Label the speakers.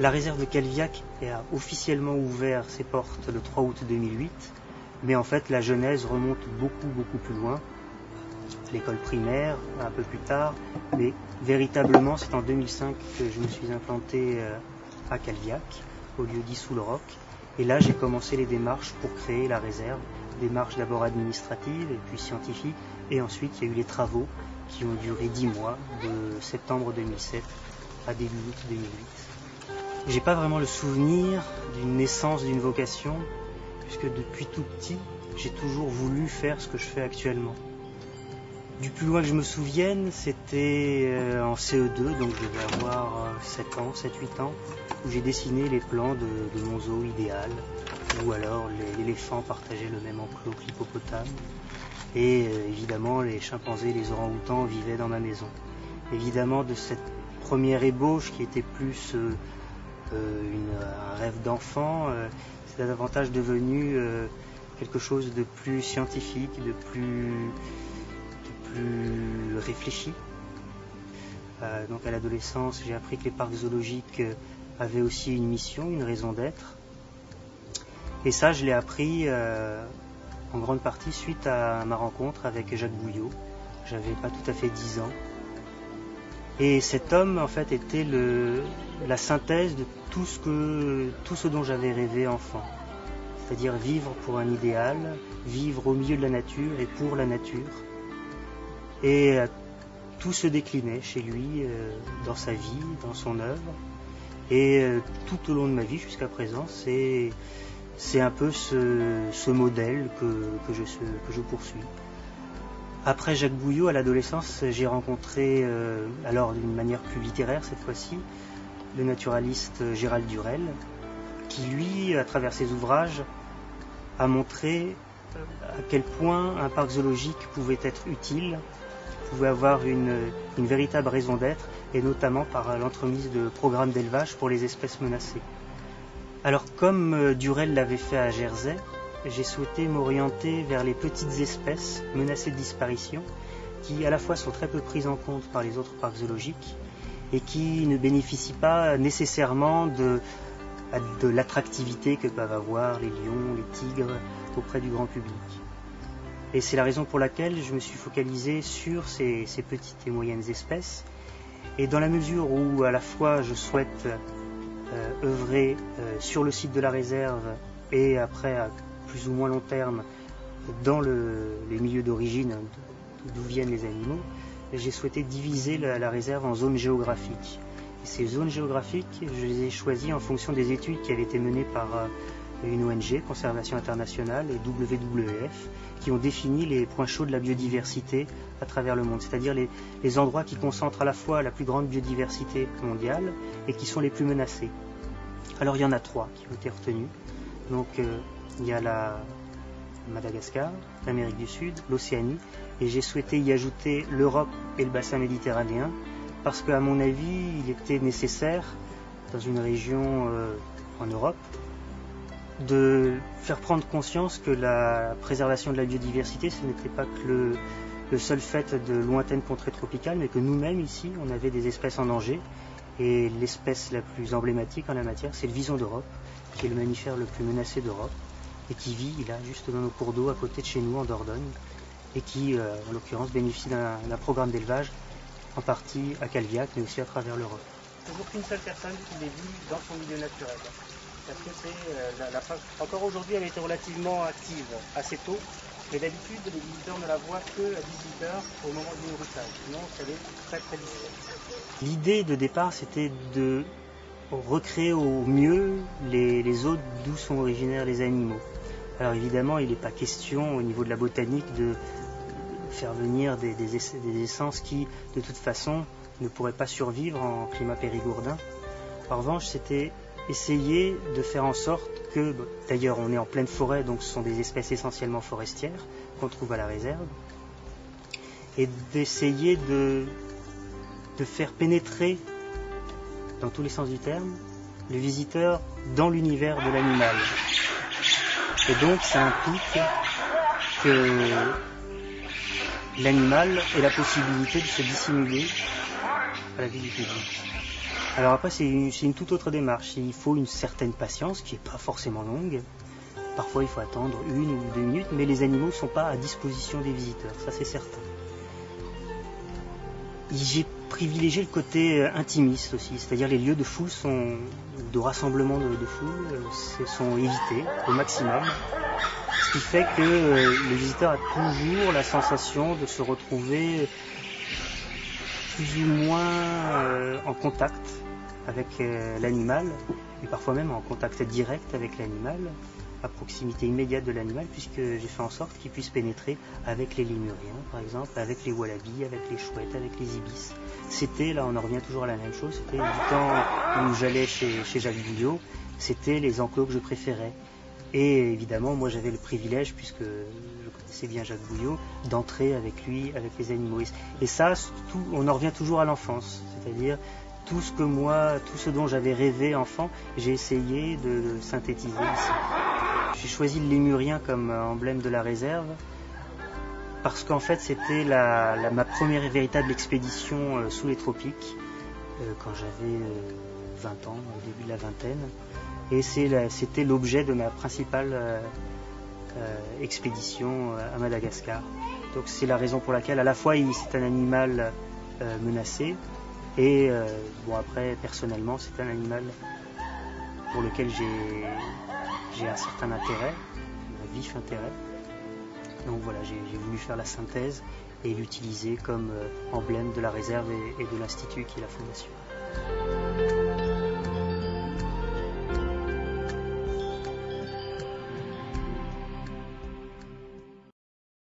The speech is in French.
Speaker 1: La réserve de Calviac a officiellement ouvert ses portes le 3 août 2008, mais en fait la genèse remonte beaucoup beaucoup plus loin. L'école primaire, un peu plus tard, mais véritablement c'est en 2005 que je me suis implanté euh, à Calviac, au lieu dit sous le roc. Et là j'ai commencé les démarches pour créer la réserve, démarches d'abord administratives et puis scientifiques, et ensuite il y a eu les travaux qui ont duré dix mois, de septembre 2007 à début août 2008. J'ai pas vraiment le souvenir d'une naissance d'une vocation, puisque depuis tout petit, j'ai toujours voulu faire ce que je fais actuellement. Du plus loin que je me souvienne, c'était euh, en CE2, donc je devais avoir 7 euh, ans, 7-8 ans, où j'ai dessiné les plans de, mon zoo idéal, où alors l'éléphant partageait le même enclos que l'hippopotame, et euh, évidemment les chimpanzés les orang-outans vivaient dans ma maison. Évidemment de cette première ébauche qui était plus un rêve d'enfant, c'est davantage devenu quelque chose de plus scientifique, de plus réfléchi. Euh, donc à l'adolescence, j'ai appris que les parcs zoologiques euh, avaient aussi une mission, une raison d'être. Et ça, je l'ai appris euh, en grande partie suite à ma rencontre avec Jacques Bouillot. J'avais pas tout à fait 10 ans. Et cet homme, en fait, était la synthèse de tout ce, dont j'avais rêvé enfant. C'est-à-dire vivre pour un idéal, vivre au milieu de la nature et pour la nature et euh, tout se déclinait chez lui euh, dans sa vie, dans son œuvre. Et euh, tout au long de ma vie jusqu'à présent, c'est un peu ce, modèle que je poursuis. Après Jacques Bouillot, à l'adolescence, j'ai rencontré, alors d'une manière plus littéraire cette fois-ci, le naturaliste Gérald Durel, qui lui, à travers ses ouvrages, a montré à quel point un parc zoologique pouvait être utile pouvait avoir une, véritable raison d'être, et notamment par l'entremise de programmes d'élevage pour les espèces menacées. Alors comme euh, Durel l'avait fait à Jersey, j'ai souhaité m'orienter vers les petites espèces menacées de disparition, qui à la fois sont très peu prises en compte par les autres parcs zoologiques et qui ne bénéficient pas nécessairement de, de l'attractivité que peuvent avoir les lions, les tigres auprès du grand public. Et c'est la raison pour laquelle je me suis focalisé sur ces, petites et moyennes espèces. Et dans la mesure où à la fois je souhaite euh, œuvrer euh, sur le site de la réserve et après à plus ou moins long terme dans les milieux d'origine d'où viennent les animaux, j'ai souhaité diviser la, réserve en zones géographiques. Et ces zones géographiques, je les ai choisies en fonction des études qui avaient été menées par euh, une ONG, Conservation Internationale, et WWF, qui ont défini les points chauds de la biodiversité à travers le monde, c'est-à-dire les, endroits qui concentrent à la fois la plus grande biodiversité mondiale et qui sont les plus menacés. Alors il y en a trois qui ont été retenus. Donc euh, il y a la Madagascar, l'Amérique du Sud, l'Océanie, et j'ai souhaité y ajouter l'Europe et le bassin méditerranéen, parce qu'à mon avis, il était nécessaire, dans une région euh, en Europe, de faire prendre conscience que la préservation de la biodiversité, ce n'était pas que le, seul fait de lointaines contrées tropicales, mais que nous-mêmes ici, on avait des espèces en danger. Et l'espèce la plus emblématique en la matière, c'est le vison d'Europe, qui est le mammifère le plus menacé d'Europe, et qui vit là, juste dans nos cours d'eau, à côté de chez nous, en Dordogne, et qui, euh, en l'occurrence, bénéficie d'un programme d'élevage, en partie à Calviac, mais aussi à travers l'Europe. Toujours qu'une seule personne qui l'ait vu dans son milieu naturel. Parce que c'est euh, la, Encore aujourd'hui, elle était relativement active assez tôt, mais d'habitude, les visiteurs ne la voient que à 18h au moment du nourrissage. Sinon, elle est très très discrète. L'idée de départ, c'était de recréer au mieux les, les zones d'où sont originaires les animaux. Alors évidemment, il n'est pas question au niveau de la botanique de faire venir des, essences qui, de toute façon, ne pourraient pas survivre en climat périgourdin. En revanche, c'était essayer de faire en sorte que, d'ailleurs on est en pleine forêt, donc ce sont des espèces essentiellement forestières qu'on trouve à la réserve, et d'essayer de, de faire pénétrer, dans tous les sens du terme, le visiteur dans l'univers de l'animal. Et donc ça implique que l'animal ait la possibilité de se dissimuler à la vie du public. Alors après, c'est une, toute autre démarche. Il faut une certaine patience qui n'est pas forcément longue. Parfois, il faut attendre une ou deux minutes, mais les animaux ne sont pas à disposition des visiteurs, ça c'est certain. Privilégié le côté euh, intimiste aussi, c'est-à-dire les lieux de foule sont, de rassemblement de, de foule euh, sont évités au maximum. Ce qui fait que euh, le visiteur a toujours la sensation de se retrouver plus ou moins en contact avec l'animal, et parfois même en contact direct avec l'animal, à proximité immédiate de l'animal, puisque j'ai fait en sorte qu'il puisse pénétrer avec les lémuriens, par exemple, avec les wallabies, avec les chouettes, avec les ibis. C'était, là on en revient toujours à la même chose, c'était du temps où j'allais chez, Jacques Bouillot, c'était les enclos que je préférais. Et évidemment, moi j'avais le privilège, puisque je connaissais bien Jacques Bouillot, d'entrer avec lui, avec les animaux. Et, ça, on en revient toujours à l'enfance, c'est-à-dire tout ce que moi, tout ce dont j'avais rêvé enfant, j'ai essayé de synthétiser ici. J'ai choisi le lémurien comme euh, emblème de la réserve parce qu'en fait c'était ma première véritable expédition euh, sous les tropiques euh, quand j'avais euh, 20 ans, au début de la vingtaine. Et c'était l'objet de ma principale expédition à Madagascar. Donc c'est la raison pour laquelle à la fois c'est un animal menacé et bon après personnellement c'est un animal pour lequel j'ai j'ai un certain intérêt, un vif intérêt. Donc voilà, j'ai voulu faire la synthèse et l'utiliser comme euh, emblème de la réserve et de l'institut qui est la fondation.